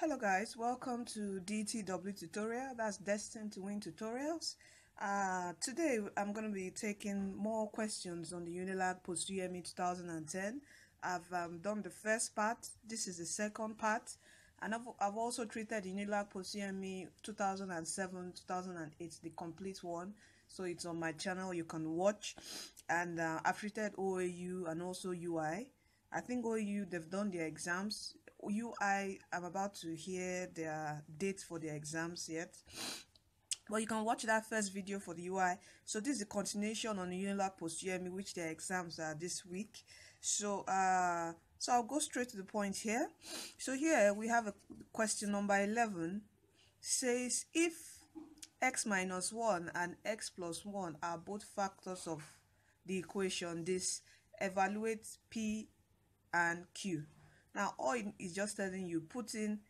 Hello guys, welcome to DTW tutorial. That's Destined to Win tutorials. Uh, today I'm going to be taking more questions on the Unilag Post UME 2010. I've um, done the first part. This is the second part. And I've, I've also treated the Unilag Post UME 2007-2008, the complete one. So it's on my channel. You can watch. And uh, I've treated OAU and also UI. I think OAU, they've done their exams. UI, I'm about to hear their dates for their exams yet. But you can watch that first video for the UI. So this is the continuation on the Unilag Post UME, which their exams are this week. So uh, so I'll go straight to the point here. So here we have a question number 11 says if x minus 1 and x plus 1 are both factors of the equation, this evaluate p and q. Now all it is just telling you put in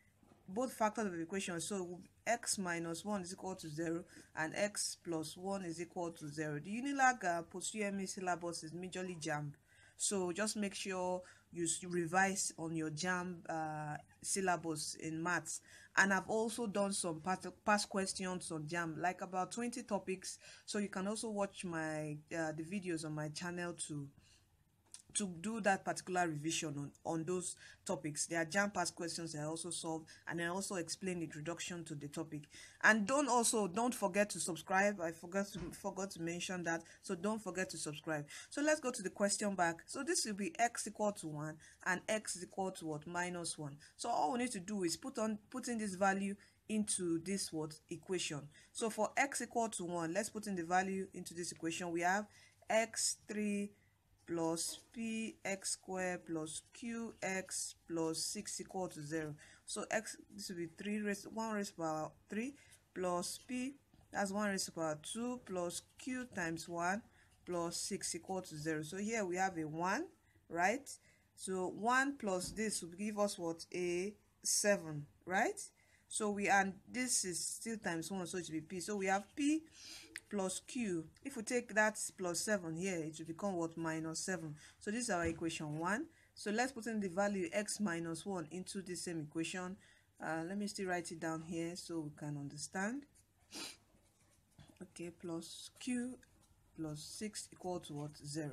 both factors of the equation. So x minus 1 is equal to 0 and x plus 1 is equal to 0. The Unilag uh, post-UME syllabus is majorly JAMB. So just make sure you revise on your JAMB uh, syllabus in maths. And I've also done some past questions on JAMB, like about 20 topics. So you can also watch my uh, the videos on my channel too to do that particular revision on, on those topics. There are JAMB past questions I also solve and I also explain the introduction to the topic. And don't also don't forget to subscribe. I forgot to forgot to mention that. So don't forget to subscribe. So let's go to the question back. So this will be x equal to 1 and x is equal to what minus 1. So all we need to do is put on put in this value into this what equation. So for x equal to 1, let's put in the value into this equation. We have x3 plus px squared plus qx plus 6 equal to 0. So x, this will be 3 raised, 1 raised to power 3 plus p, that's 1 raised to power 2 plus q times 1 plus 6 equal to 0. So here we have a 1, right? So 1 plus this will give us what? A 7, right? So we and this is still times 1, so it will be p. So we have p plus q. If we take that plus 7 here, it will become what? Minus 7. So this is our equation 1. So let's put in the value x minus 1 into the same equation. Uh, let me still write it down here so we can understand. Okay, plus q plus 6 equal to what? 0.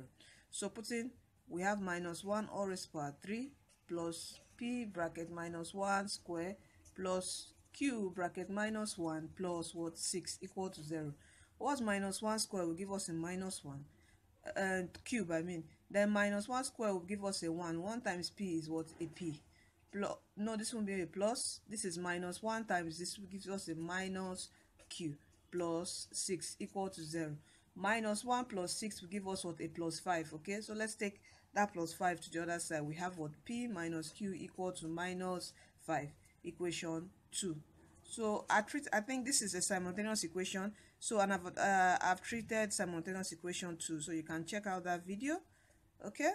So putting, we have minus 1 all raised power 3 plus p bracket minus 1 square plus q bracket minus 1 plus what 6 equal to 0 what's minus 1 square will give us a minus 1 and uh, cube i mean. Then minus 1 square will give us a 1 1 times p is what? A p. Plus no this will be a plus. This is minus 1 times this will give us a minus q plus 6 equal to 0 minus 1 plus 6 will give us what? A plus 5 okay? So let's take that plus 5 to the other side. We have what? P minus q equal to minus 5 equation 2 so I treat I think this is a simultaneous equation so and I've, uh, I've treated simultaneous equation 2 so you can check out that video okay?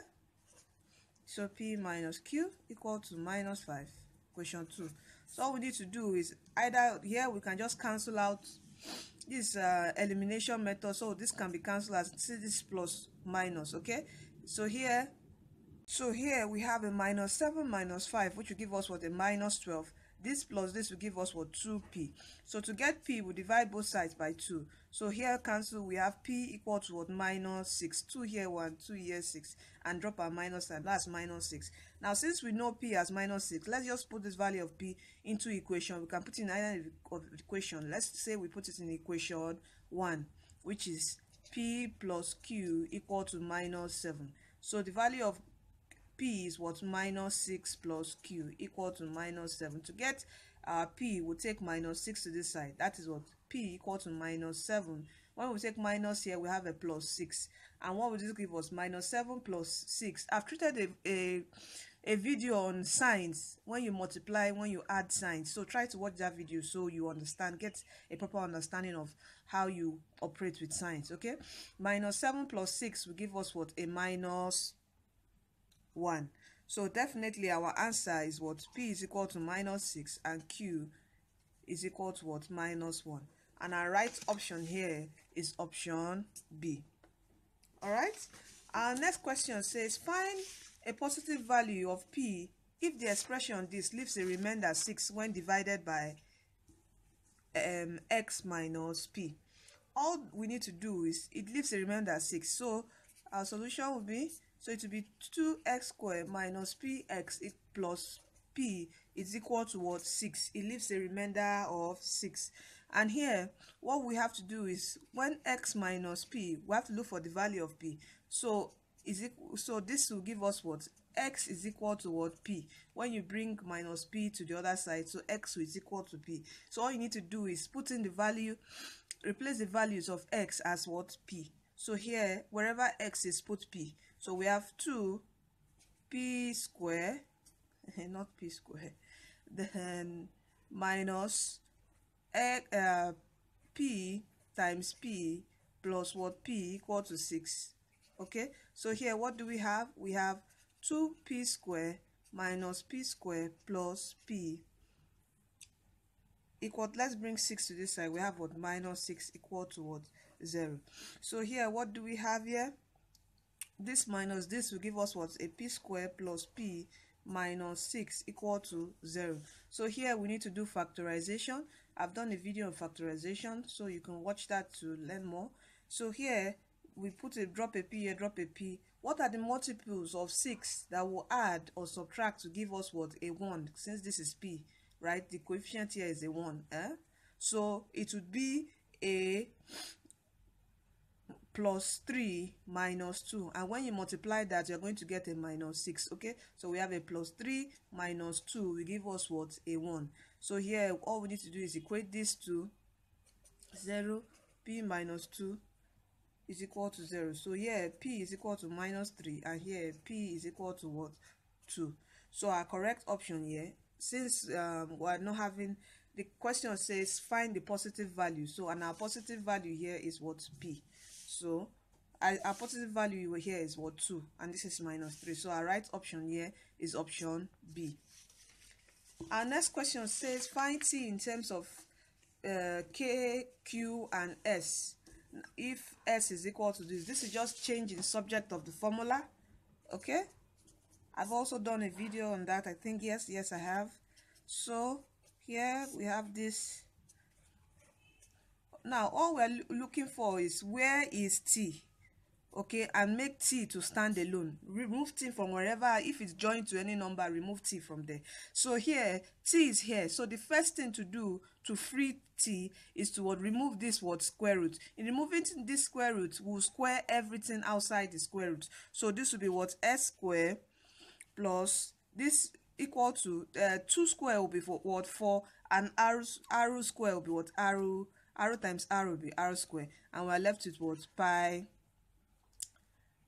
So p minus q equal to minus 5 equation 2 so all we need to do is either here we can just cancel out this uh, elimination method so this can be cancelled as see this plus minus okay? So here so here we have a minus 7 minus 5 which will give us what? A minus 12 this plus this will give us what 2p so to get p we divide both sides by 2 so here cancel we have p equal to what minus 6 2 here 1 2 here 6 and drop our minus sign. That's minus 6 now since we know p as minus 6 let's just put this value of p into equation. We can put in either of equation. Let's say we put it in equation 1 which is p plus q equal to minus 7 so the value of p is what? Minus 6 plus q equal to minus 7 to get our p we'll take minus 6 to this side. That is what? P equal to minus 7 when we take minus here we have a plus 6 and what will this give us minus 7 plus 6 i've treated a, a a video on signs when you multiply when you add signs so try to watch that video so you understand get a proper understanding of how you operate with signs okay? Minus 7 plus 6 will give us what? A minus 1. So definitely our answer is what P is equal to minus 6 and Q is equal to what minus 1. And our right option here is option B. Alright, our next question says find a positive value of P if the expression this leaves a remainder 6 when divided by um, x minus p all we need to do is it leaves a remainder 6 so our solution will be so it will be 2x squared minus px plus p is equal to what? 6 it leaves a remainder of 6 and here what we have to do is when x minus p we have to look for the value of p. So is it so this will give us what? x is equal to what? p. When you bring minus p to the other side so x is equal to p. So all you need to do is put in the value replace the values of x as what? p so here wherever x is put p. So we have 2 p square not p square then minus uh, p times p plus what p equal to 6 okay? So here what do we have? We have 2p square minus p square plus p equal let's bring 6 to this side. We have what? Minus 6 equal to what 0 so here what do we have here? This minus this will give us what? A p square plus p minus 6 equal to 0 so here we need to do factorization. I've done a video on factorization so you can watch that to learn more. So here we put a drop a p here drop a p. What are the multiples of 6 that will add or subtract to give us what? A 1 since this is p right? The coefficient here is a 1 eh? so it would be a plus 3 minus 2 and when you multiply that you're going to get a minus 6 okay? So we have a plus 3 minus 2 will give us what? A 1 so here all we need to do is equate this to 0 p minus 2 is equal to 0 so here p is equal to minus 3 and here p is equal to what? 2 so our correct option here since um, we're not having the question says find the positive value. So and our positive value here is what? P so our, our positive value here is what 2 and this is minus 3 so our right option here is option b. Our next question says find t in terms of uh, k q and s. If s is equal to this this is just changing subject of the formula okay? I've also done a video on that. I think yes yes i have. So here we have this now all we're looking for is where is t okay and make t to stand alone. Remove t from wherever if it's joined to any number remove t from there. So here t is here. So the first thing to do to free t is to what remove this word square root. In removing this square root we'll square everything outside the square root. So this will be what? S square plus this equal to uh, 2 square will be for what? 4 and r, r square will be what? r r times r will be r square and we're left with what? Pi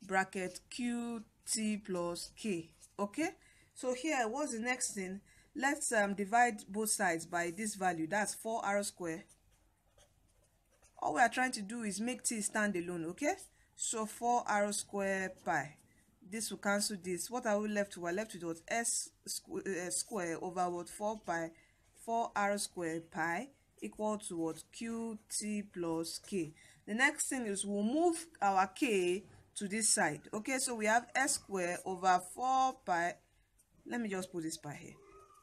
bracket qt plus k. Okay? So here what's the next thing? Let's um, divide both sides by this value. That's 4r square. All we are trying to do is make t stand alone okay? So 4r square pi. This will cancel this. What are we left? With we're left with what? S squ uh, square over what? 4 pi 4r square pi equal to what? Qt plus k. The next thing is we'll move our k to this side. Okay so we have s square over 4 pi let me just put this pi here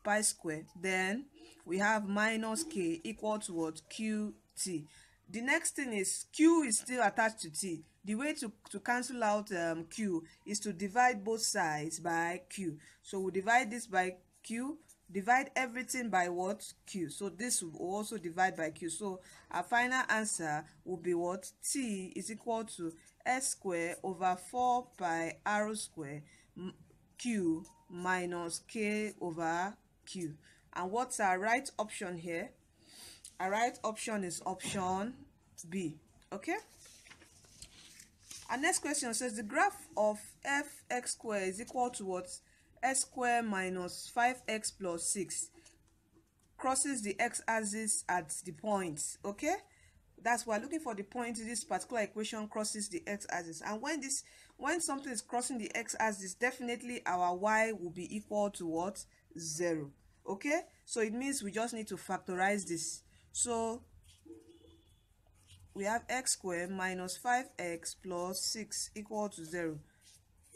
pi square then we have minus k equal to what? Qt the next thing is q is still attached to t. The way to to cancel out um, q is to divide both sides by q. So we divide this by q divide everything by what q. So this will also divide by q. So our final answer will be what? T is equal to s square over 4 pi r square q minus k over q. And what's our right option here? Our right option is option b. Okay? Our next question says the graph of fx square is equal to what x squared minus 5x plus 6 crosses the x-axis at the point okay? That's why looking for the point this particular equation crosses the x-axis and when this when something is crossing the x-axis definitely our y will be equal to what? Zero okay? So it means we just need to factorize this. So we have x squared minus 5x plus 6 equal to 0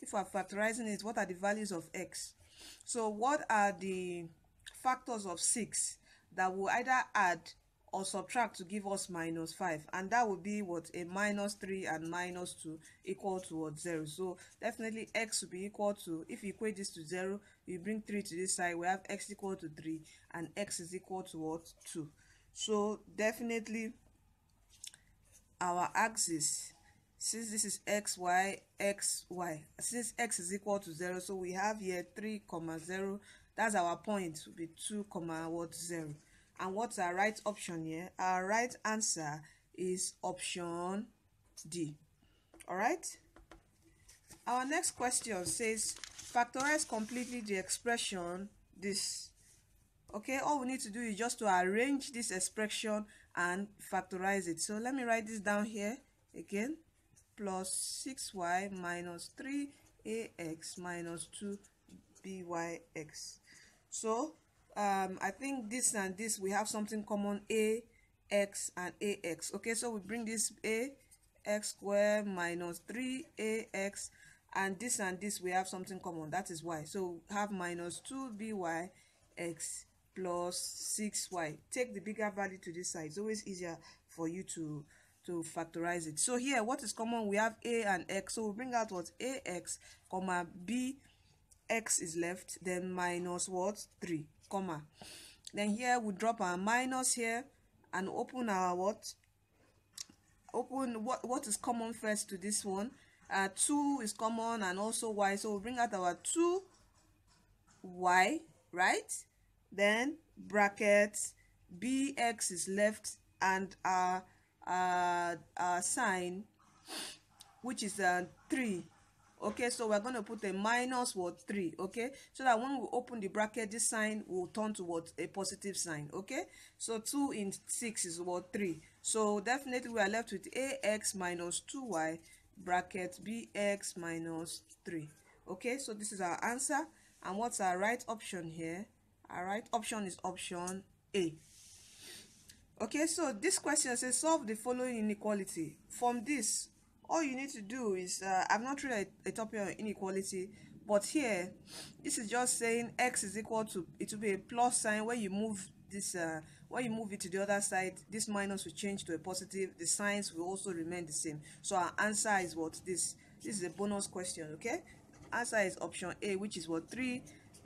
if we're factorizing it what are the values of x? So what are the factors of 6 that will either add or subtract to give us minus 5 and that would be what? A minus 3 and minus 2 equal to what? 0 so definitely x will be equal to if you equate this to 0 you bring 3 to this side we have x equal to 3 and x is equal to what? 2 so definitely our axis since this is x y x y since x is equal to 0 so we have here 3 comma 0 that's our point will be 2 comma what 0 and what's our right option here? Our right answer is option d. All right? Our next question says factorize completely the expression this. Okay all we need to do is just to arrange this expression and factorize it. So let me write this down here again plus 6y minus 3ax minus 2byx so um, I think this and this we have something common a x and ax. Okay so we bring this a x square minus 3ax and this and this we have something common. That is y so have minus 2byx plus 6y take the bigger value to this side. It's always easier for you to to factorize it. So here what is common? We have a and x. So we bring out what? Ax comma b x is left then minus what? 3 comma. Then here we drop our minus here and open our what? Open what what is common first to this one? Uh 2 is common and also y. So we bring out our 2 y right? Then brackets, bx is left and our uh, our sign which is uh, 3 okay so we're going to put a minus what 3 okay? So that when we open the bracket this sign will turn to what a positive sign okay? So 2 in 6 is what 3 so definitely we are left with ax minus 2y bracket bx minus 3 okay? So this is our answer. And what's our right option here? Our right option is option a okay so this question says solve the following inequality. From this all you need to do is uh, I've not read a, a topic on inequality but here this is just saying x is equal to it will be a plus sign when you move this uh, when you move it to the other side this minus will change to a positive the signs will also remain the same. So our answer is what this this is a bonus question okay? Answer is option a which is what? 3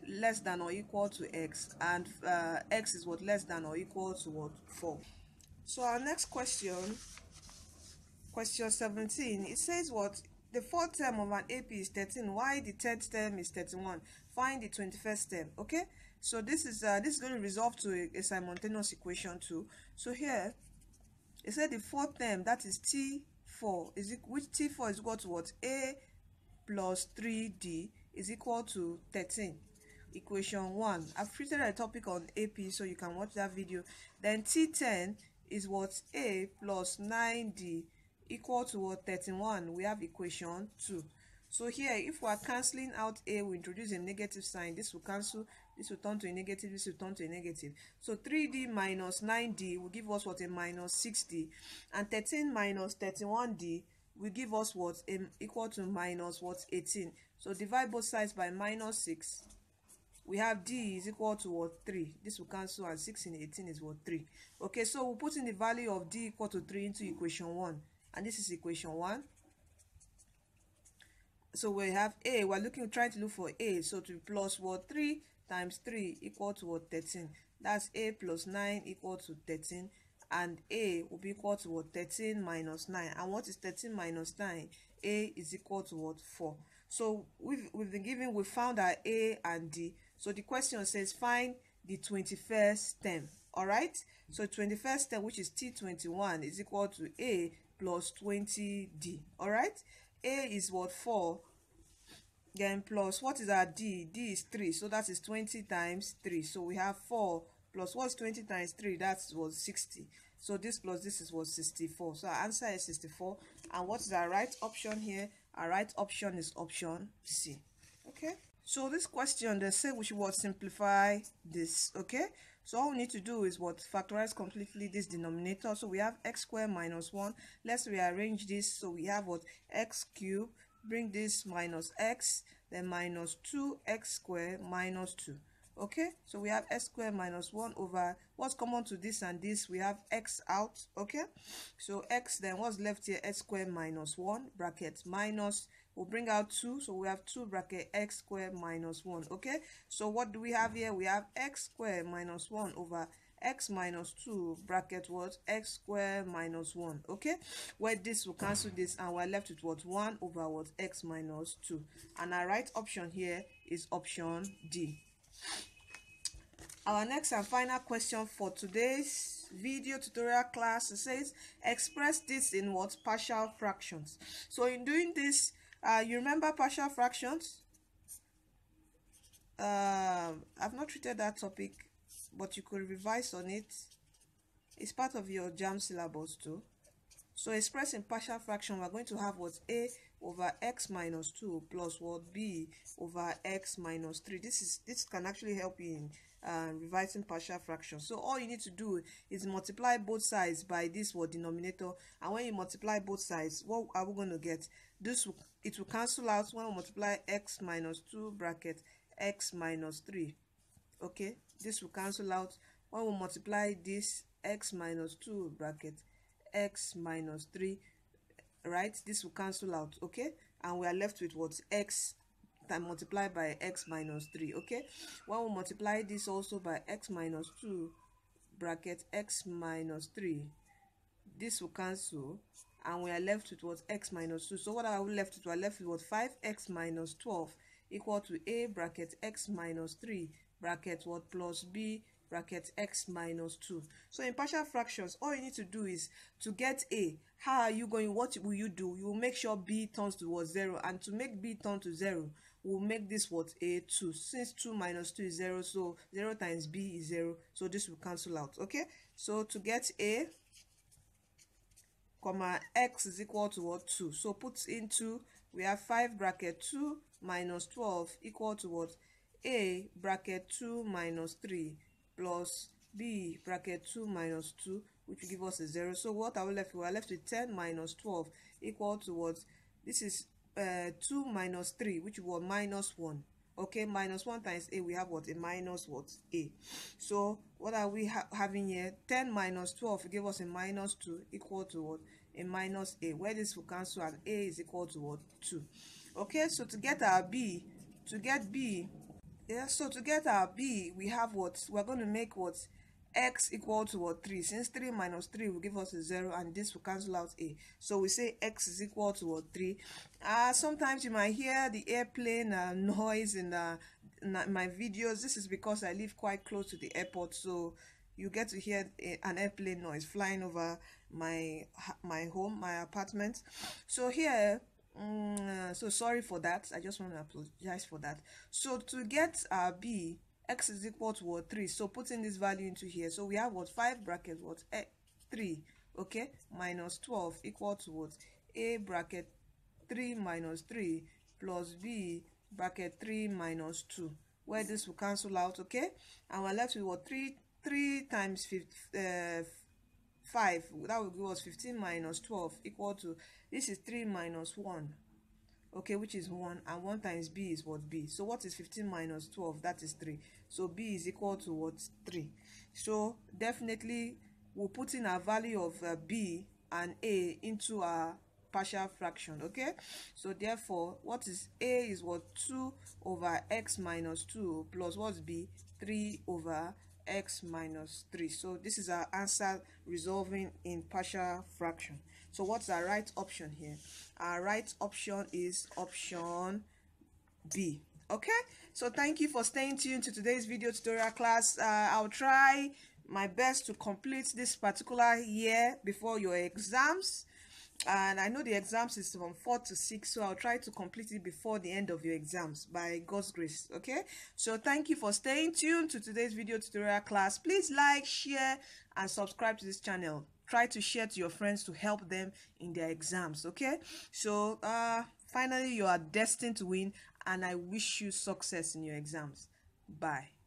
less than or equal to x and uh, x is what less than or equal to what 4 so our next question question 17 it says what the fourth term of an AP is 13 why the third term is 31 find the 21st term okay? So this is uh, this is going to resolve to a, a simultaneous equation too. So here it said the fourth term that is t4 is it which t4 is equal to what? A plus 3d is equal to 13 equation 1 i've treated a topic on ap so you can watch that video. Then t10 is what a plus 9d equal to what 31 we have equation 2 so here if we are cancelling out a we introduce a negative sign. This will cancel. This will turn to a negative. This will turn to a negative. So 3d minus 9d will give us what? A minus 6d and 13 minus 31d will give us what? A equal to minus what? 18 so divide both sides by minus 6 we have d is equal to what 3 this will cancel and 6 in 18 is what 3 okay so we'll put in the value of d equal to 3 into equation 1 and this is equation 1 so we have a. We're looking trying to look for a. So to plus what 3 times 3 equal to what 13 that's a plus 9 equal to 13 and a will be equal to what 13 minus 9 and what is 13 minus 9 a is equal to what 4 so we've, we've been given we found our a and d so the question says find the 21st term all right? So 21st term which is t21 is equal to a plus 20d all right? A is what 4 then plus what is our d? D is 3 so that is 20 times 3 so we have 4 plus what's 20 times 3 that was 60 so this plus this is what 64 so our answer is 64 and what is our right option here? Our right option is option c okay so this question they say we should what simplify this okay? So all we need to do is what factorize completely this denominator. So we have x squared minus 1 let's rearrange this. So we have what x cubed. Bring this minus x then minus 2x squared minus 2 okay? So we have x squared minus 1 over what's common to this and this. We have x out okay? So x then what's left here? x squared minus 1 bracket minus we'll bring out 2 so we have 2 bracket x squared minus 1 okay? So what do we have here? We have x squared minus 1 over x minus 2 bracket what? X squared minus 1 okay? Where this will cancel this and we're left with what? 1 over what? X minus 2 and our right option here is option d. Our next and final question for today's video tutorial class says express this in what? Partial fractions. So in doing this uh, you remember partial fractions? Uh, I've not treated that topic but you could revise on it. It's part of your JAMB syllabus too. So expressing partial fraction we're going to have what? A over x minus 2 plus what b over x minus 3 this is this can actually help you in uh, revising partial fractions so all you need to do is multiply both sides by this what denominator. And when you multiply both sides what are we going to get? This it will cancel out when we multiply x minus 2 bracket x minus 3 okay? This will cancel out when we multiply this x minus 2 bracket x minus 3 right? This will cancel out. Okay? And we are left with what? X time multiplied by x minus 3 okay? When we multiply this also by x minus 2 bracket x minus 3 this will cancel and we are left with what? X minus 2 so what are we left with? We are left with what? 5x minus 12 equal to a bracket x minus 3 bracket what? Plus b bracket x minus 2 so in partial fractions all you need to do is to get a how are you going? What will you do? You will make sure b turns towards 0 and to make b turn to 0 we'll make this what? A 2 since 2 minus 2 is 0 so 0 times b is 0 so this will cancel out okay? So to get a comma x is equal to what? 2 so put into we have 5 bracket 2 minus 12 equal to what? A bracket 2 minus 3 plus b bracket 2 minus 2 which will give us a 0 so what are we left with? We are left with 10 minus 12 equal to what? This is uh, 2 minus 3 which was minus 1 okay minus 1 times a we have what? A minus what? A. So what are we ha having here? 10 minus 12 give us a minus 2 equal to what? A minus a where this will cancel and a is equal to what? 2 okay so to get our b to get b yeah so to get our b we have what? We're going to make what x equal to what 3 since 3 minus 3 will give us a 0 and this will cancel out a. So we say x is equal to what 3 uh sometimes you might hear the airplane uh, noise in, uh, in my videos. This is because i live quite close to the airport so you get to hear a, an airplane noise flying over my my home my apartment. So here Mm, so sorry for that. I just want to apologize for that. So to get our b, x is equal to what? 3. So putting this value into here. So we have what? 5 bracket what? Eh, 3. Okay, minus 12 equal to what? A bracket 3 minus 3 plus b bracket 3 minus 2 where this will cancel out okay? And we're left with what? 3 3 times 50, uh, 5 that will give us 15 minus 12 equal to this is 3 minus 1 okay which is 1 and 1 times b is what? B. So what is 15 minus 12 that is 3 so b is equal to what? 3 so definitely we'll put in our value of uh, b and a into our partial fraction okay? So therefore what is a is what? 2 over x minus 2 plus what's b? 3 over x minus 3 so this is our answer resolving in partial fraction. So what's our right option here? Our right option is option b okay? So thank you for staying tuned to today's video tutorial class. Uh, i'll try my best to complete this particular year before your exams. And I know the exams is from 4 to 6 so I'll try to complete it before the end of your exams by God's grace okay? So thank you for staying tuned to today's video tutorial class. Please like share and subscribe to this channel. Try to share to your friends to help them in their exams okay? So uh finally you are destined to win and I wish you success in your exams. Bye